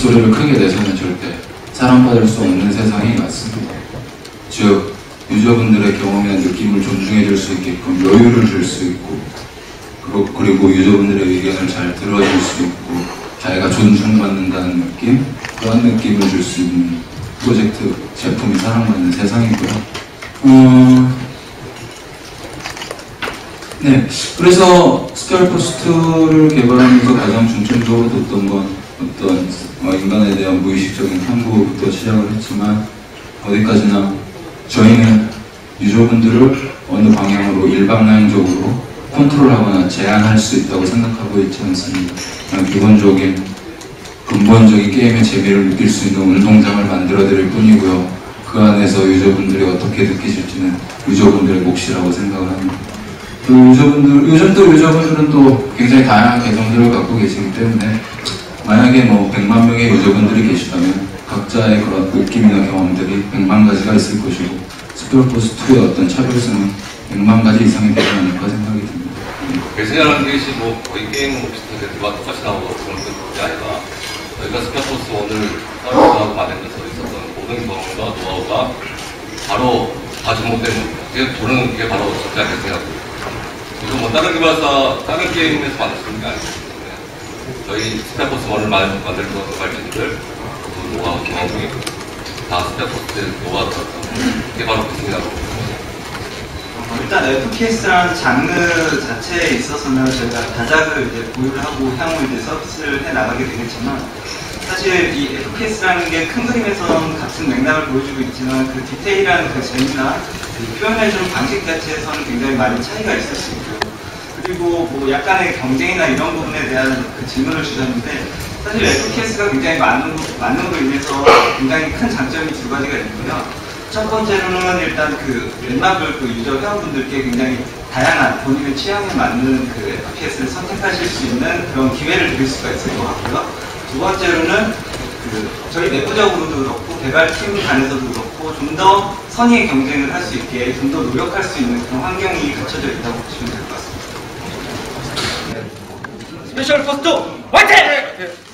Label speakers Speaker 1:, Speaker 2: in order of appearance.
Speaker 1: 및 목소리를 크게 내서는 절대 사랑받을 수 없는 세상이 맞습니다. 즉 유저분들의 경험이나 느낌을 존중해 줄 수 있게끔 여유를 줄 수 있고 그리고, 유저분들의 의견을 잘 들어줄 수 있고 자기가 존중받는다는 느낌 그런 느낌을 줄 수 있는 프로젝트 제품이 사랑받는 세상이고요. 어, 네, 그래서 스케일포스트를 개발하면서 가장 중점적으로 뒀던 건 무의식적인 탐구부터 시작을 했지만 어디까지나 저희는 유저분들을 어느 방향으로 일방향적으로 컨트롤하거나 제한할 수 있다고 생각하고 있지 않습니다. 기본적인 근본적인 게임의 재미를 느낄 수 있는 운동장을 만들어 드릴 뿐이고요. 그 안에서 유저분들이 어떻게 느끼실지는 유저분들의 몫이라고 생각을 합니다. 그 유저분들, 요즘 또 유저분들은 또 굉장히 다양한 개성들을 갖고 계시기 때문에 만약에 뭐 100만 명의 유저분들이 계시다면 각자의 그런 느낌이나 경험들이 100만 가지가 있을 것이고 스피어포스2의 어떤 차별성은 100만 가지 이상이 되지 않을까 생각이 듭니다.
Speaker 2: 배신이라는 것이 뭐 거의 게임 비슷하게 누가 똑같이 나오고 그런 게 아니라 저희가 스카토스 오늘 서비스하고 만들면서 있었던 모든 경험과 노하우가 바로 다 접목된 게 저는 그게 바로 진짜 배신이라고 그리고 뭐 다른 개발사 다른 게임에서 만들 수 있는 게 때문에 저희 스카토스 원을 만들던 개발진들 그 노하우 경험이 다 스카토스 노하우가 그게 바로 배신이라고
Speaker 3: 어, 일단 FPS라는 장르 자체에 있어서는 저희가 다작을 이제 보유를 하고 향후 이제 서비스를 해 나가게 되겠지만 사실 이 FPS라는 게 큰 그림에서는 같은 맥락을 보여주고 있지만 그 디테일한 그 재미나 그 표현해주는 방식 자체에서는 굉장히 많이 차이가 있을 수 있고요. 그리고 뭐 약간의 경쟁이나 이런 부분에 대한 그 질문을 주셨는데 사실 FPS가 굉장히 많은, 많은 걸로 인해서 굉장히 큰 장점이 두 가지가 있고요. 첫 번째로는 일단 그 웬만별 그 유저 회원분들께 굉장히 다양한 본인의 취향에 맞는 그 FPS를 선택하실 수 있는 그런 기회를 드릴 수가 있을 것 같고요. 두 번째로는 그 저희 내부적으로도 그렇고 개발팀 간에서도 그렇고 좀 더 선의의 경쟁을 할 수 있게 좀 더 노력할 수 있는 그런 환경이 갖춰져 있다고 보시면 될 것 같습니다.
Speaker 4: 스페셜 포스트 화이팅!